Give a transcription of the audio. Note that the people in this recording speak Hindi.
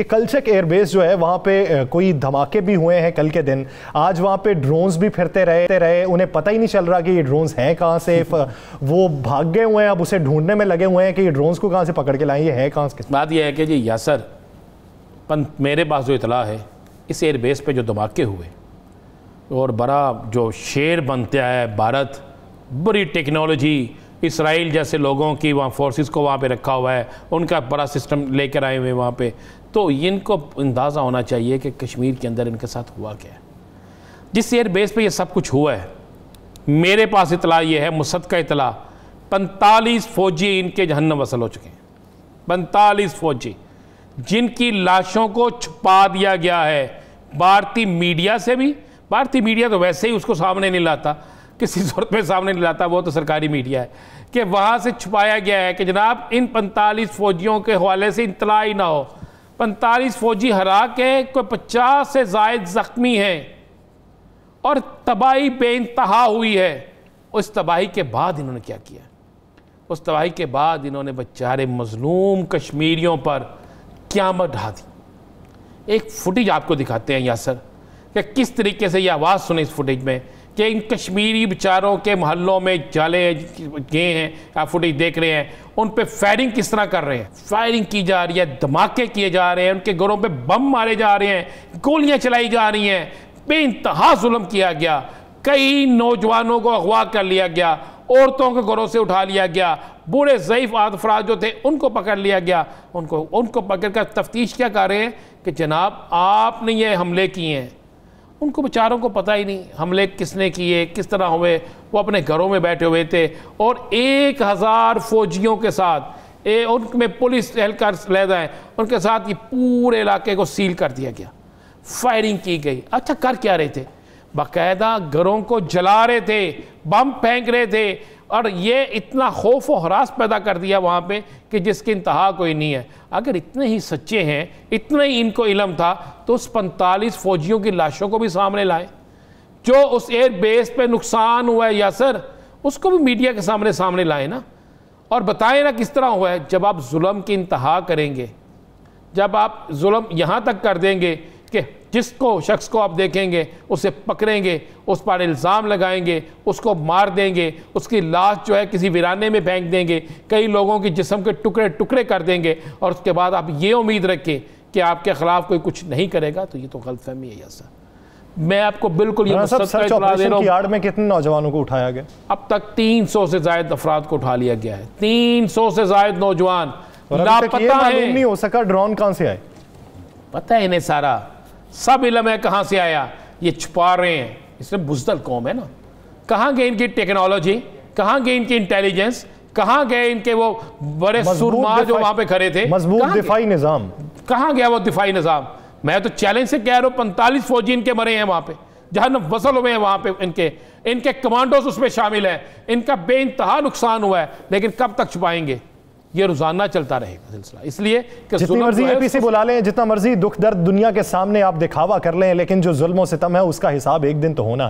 कि कलचक एयरबेस जो है, वहाँ पे कोई धमाके भी हुए हैं कल के दिन। आज वहाँ पे ड्रोन्स भी फिरते रहे रहे, उन्हें पता ही नहीं चल रहा कि ये ड्रोन्स हैं कहाँ से वो भाग गए हुए हैं, अब उसे ढूँढने में लगे हुए हैं कि ये ड्रोन्स को कहाँ से पकड़ के लाए, ये है कहाँ से? बात यह है कि जी यासर मेरे पास जो इतला है, इस एयरबेस पर जो धमाके हुए, और बड़ा जो शेर बनता है, भारत, बड़ी टेक्नोलॉजी इसराइल जैसे लोगों की वहाँ फोर्सेस को वहाँ पे रखा हुआ है, उनका बड़ा सिस्टम लेकर आए हुए वहाँ पे। तो इनको अंदाज़ा होना चाहिए कि कश्मीर के अंदर इनके साथ हुआ क्या है। जिस एयर बेस पे ये सब कुछ हुआ है, मेरे पास इतला ये है, मुसद का इतला, पैंतालीस फौजी इनके जहन्नम वसल हो चुके हैं। पैंतालीस फौजी, जिनकी लाशों को छुपा दिया गया है, भारतीय मीडिया से भी। भारतीय मीडिया तो वैसे ही उसको सामने नहीं लाता किसी सूरत में सामने नहीं लाता, वो तो सरकारी मीडिया है, कि वहाँ से छुपाया गया है कि जनाब, इन पैंतालीस फौजियों के हवाले से इतला ही ना हो। पैंतालीस फौजी हरा के कोई पचास से जायद ज़ख्मी हैं और तबाही बेानतहा हुई है। उस तबाही के बाद इन्होंने क्या किया? उस तबाही के बाद इन्होंने बेचारे मजलूम कश्मीरियों पर क्यामत ढा दी। एक फुटेज आपको दिखाते हैं, यासर, कि किस तरीके से ये आवाज़ सुने इस फुटेज में। कि इन कश्मीरी बेचारों के मोहल्लों में जाले गए हैं, आप फुटेज देख रहे हैं, उन पर फायरिंग किस तरह कर रहे हैं? फायरिंग की जा रही है, धमाके किए जा रहे हैं, उनके घरों पे बम मारे जा रहे हैं, गोलियाँ चलाई जा रही हैं बेानतहा जुल्म किया गया, कई नौजवानों को अगवा कर लिया गया, औरतों के घरों से उठा लिया गया, बूढ़े ज़यीफ़ अफराज जो थे, उनको पकड़ लिया गया, उनको उनको पकड़ कर तफ्तीश क्या कर रहे हैं कि जनाब, आपने ये हमले किए हैं। उनको बेचारों को पता ही नहीं, हमले किसने किए, किस तरह हुए, वो अपने घरों में बैठे हुए थे। और एक हज़ार फौजियों के साथ, ए, उनमें पुलिस एहलकार लहदा है उनके साथ ये पूरे इलाके को सील कर दिया गया। फायरिंग की गई। अच्छा कर क्या रहे थे? बाकायदा घरों को जला रहे थे, बम फेंक रहे थे और ये इतना खौफ व हरास पैदा कर दिया वहाँ पे कि जिसकी इंतहा कोई नहीं है। अगर इतने ही सच्चे हैं, इतना ही इनको इलम था तो उस पैंतालीस फौजियों की लाशों को भी सामने लाए। जो उस एयर बेस पे नुकसान हुआ है या सर उसको भी मीडिया के सामने सामने लाए ना। और बताएँ ना किस तरह हुआ है, जब आप जुल्म की इंतहा करेंगे, जब आप जुल्म यहाँ तक कर देंगे कि जिसको शख्स को आप देखेंगे उसे पकड़ेंगे उस पर इल्ज़ाम लगाएँगे उसको मार देंगे उसकी लाश जो है किसी वीराने में फेंक देंगे कई लोगों की जिसम के टुकड़े टुकड़े कर देंगे और उसके बाद आप ये उम्मीद रखें कि आपके ख़िलाफ़ कोई कुछ नहीं करेगा तो ये तो गलत फहमी है ऐसा मैं आपको बिल्कुल ये आड़ में कितने नौजवानों को उठाया गया? अब तक तीन सौ से जायद अफराद को उठा लिया गया है। तीन सौ से जायद नौजवान लापता है। नहीं हो सका ड्रोन कहाँ से आए। पता है इन्हें सारा। सब इलम है कहाँ से आया? ये छुपा रहे हैं। इसमें बुजदल कौम है ना। कहाँ गए इनकी टेक्नोलॉजी? कहाँ गए इनकी इंटेलिजेंस कहाँ गए इनके वो बड़े सुरमा जो वहाँ पे खड़े थे? मज़बूत दिफाई निज़ाम। कहाँ गया वो दिफाई निज़ाम? मैं तो चैलेंज से कह रहा हूँ पैंतालीस फौजी इनके मरे हैं वहाँ पे। जहाँ वसल हुए हैं वहाँ पे इनके। इनके कमांडोज उसमें शामिल है। इनका बेइंतहा नुकसान हुआ है लेकिन कब तक छुपाएँगे? ये रोज़ाना चलता रहेगा सिलसिला। इसलिए जितनी मर्ज़ी एपीसी बुला लें जितना मर्ज़ी दुख दर्द दुनिया के सामने आप दिखावा कर लें लेकिन जो जुल्म सितम है उसका हिसाब एक दिन तो होना है।